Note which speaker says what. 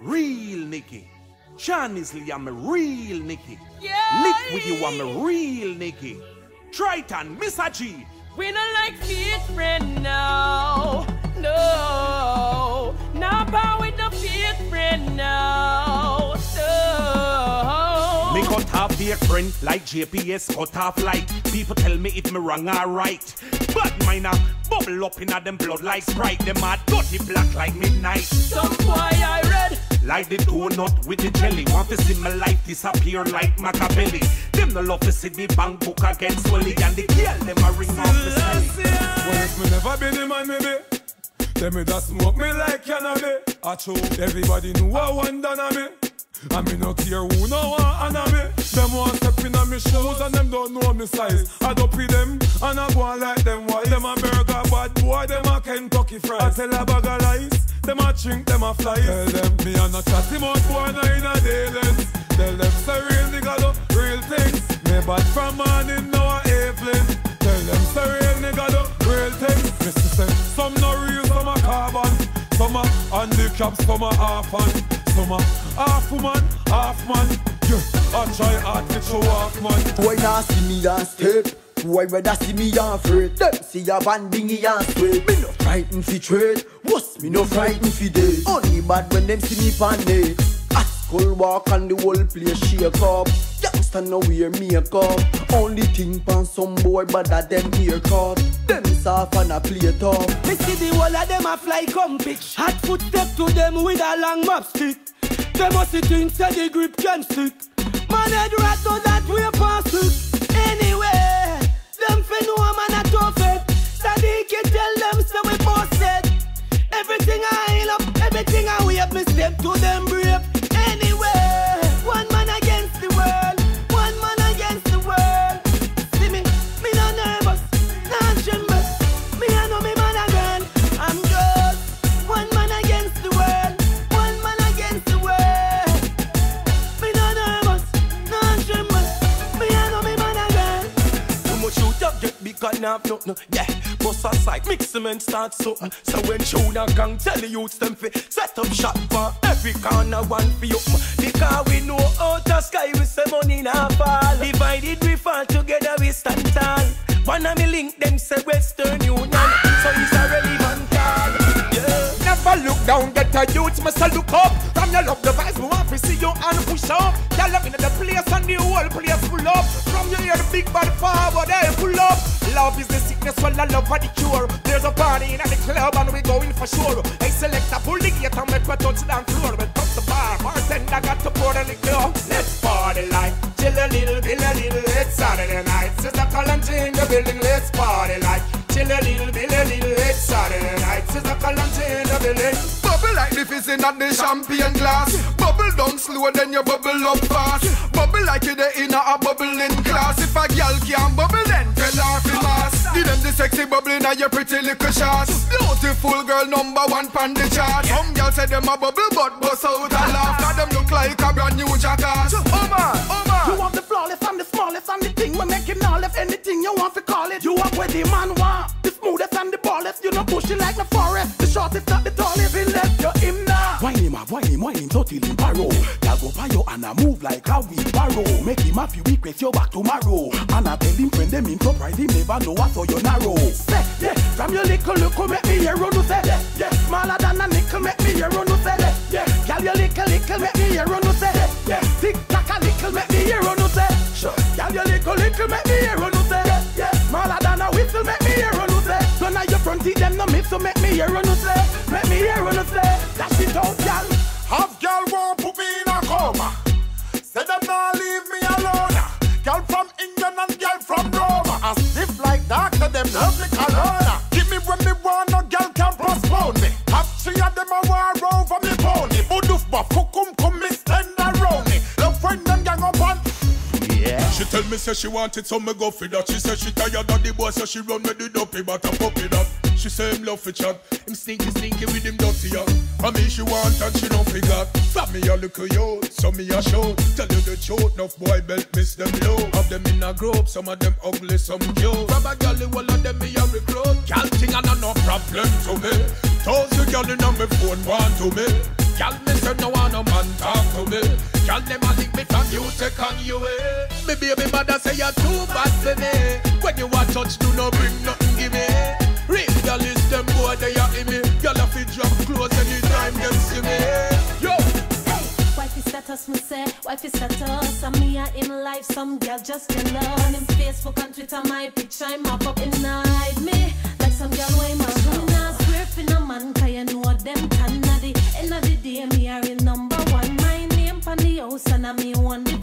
Speaker 1: real Nicky. Sean I'm a real Nicky. Yeah. Lick with you, I'm a real Nicky. Triton, Mr. G.
Speaker 2: We don't like fake friend now. No. Not power with the fake friend now. No.
Speaker 1: Me cut off fake friend like JPS cut off light. People tell me if me wrong or right. But mine a bubble up in a them blood like Sprite. Them are dirty black like midnight.
Speaker 2: Some boy I.
Speaker 1: Like the donut with the jelly. Want to see my life disappear like Machiavelli. Them no love to see me bank book against Willie. And the girl them a ring off the celly.
Speaker 3: Well, if me never be the man, maybe. Them me that smoke me like cannabis. I true. Everybody know I want done on me. And me no care who no want honor me. Them want step in on me shoes and them don't know me size. I don't pay them and I go on like them. Why them a burger bad boy, them a Kentucky fries. I tell a bag of. Them a drink, them a fly. Tell them me a no chatty mouth boy, no in a dayless. Tell them say real nigga do real things. Me bad from morning, now a evening. Tell them say real nigga do real things. Mister say some no real, some a carbon. Some a handicap, some a half on. Some a half woman, half man. Yeah, I try hard to show off man.
Speaker 4: Boy now see me on step. Boy rather see me on afraid. Them see a van bingy and sweat. Me no frightened fi trade. Me no frightened fi dead. Only bad when them see me pan net. A ah, skull walk and the whole place shake up. Youngster no wear makeup. Only thing pan some boy but that them ear cut. Them soft and a play tough.
Speaker 2: Me see the whole of them a fly come pitch. Hot foot step to them with a long map stick. Them must see things say the grip can stick. Man head rat so that we pass it. Anyway, and have nothing. Yeah, bust a sight, mix cement, start something. So when tuna gang tell the youths them fi set up shop for every corner one for you. Because we know out the sky we say money not fall. Divided we fall together we stand tall. One of me link them say Western Union, so it's a relevant call. Yeah.
Speaker 5: Never look down, get a youth, must look up. From your love device, me want to see you and push up. Y'all love in the place big bad forward, they pull up. Love is the sickness, well I love for the cure. There's a party in the club and we going for sure. Hey select a pull the gate and make we touch down floor. We touch the bar, bartender got to pour the liquor. Let's party like chill a little, bill a little. It's Saturday night, Sizzla Kalonji in the building. Let's party like chill a little, bill a little. It's Saturday night, Sizzla Kalonji in the building.
Speaker 6: Like the at the champagne glass. Bubble down slow, then you bubble up fast. Bubble like you the inner a bubbling class. If a girl can't bubble, then tell her fi mass. Give them the sexy bubbling at your pretty little shots. Beautiful girl, number one pan the chart. Some girls say them a bubble, but bust out a laugh. Now them look like a brand new jackass. Oh man, oh man.
Speaker 2: Him,
Speaker 7: wine him, so till him barrow. Y'all go you and I move like a wheelbarrow. Make him happy, we request you back tomorrow. And I tell him friend them him surprise him never know what so you narrow.
Speaker 2: Say, yeah, from your little look, make me hear you say, yeah, yeah. Smaller than a nickel, make me hear you say, yeah, yeah. Girl, your little little, make me hear you say, yeah, yeah. Tick tock a little, make me hear you say, sure. Girl, your little little, make me hear you say, yeah, yeah. Smaller than a whistle, make me hear you say. So now your front teeth them no mix, so make me hear you say, make me hear you say. Dash it out, girl.
Speaker 6: That, love me Kelowna. Give me when me want, no girl can postpone me. Have three of them a war over me pony. Buduf buff, kukum kum me stand around me. Love friend them gang up on. Yeah.
Speaker 3: She tell me say she want it, so me go for that. She say she tired of the boy, so she run with the dopey, but I pop it up. She say him love for chat, him sneaky sneaky with him dirty young. I mean she want and she don't forgot. From me a little yo, so me a show. Tell you the truth, enough boy belt miss them low. Of them in a group, some of them ugly, some cute. From a galley, all of them me a recruit. Gal thing and a no problem to me. The gal in on me phone, want to me.
Speaker 8: Girl, me say no want no man talk to me. Girl, them a lick me from you, take on you way. Me baby mother say you're too bad for me. When you a touch, do no bring nothing give me. Is them boy they are in me. Girl, if you drop close anytime them see me. Yo.
Speaker 9: Wifey status, me say, wifey status. And me are in life, some girl just jealous. On him Facebook and Twitter, my picture, I'm up up in night. Me, like some girl, way my for no man, cause you know them can not the day, me are in number one. My name on the house, and I me one.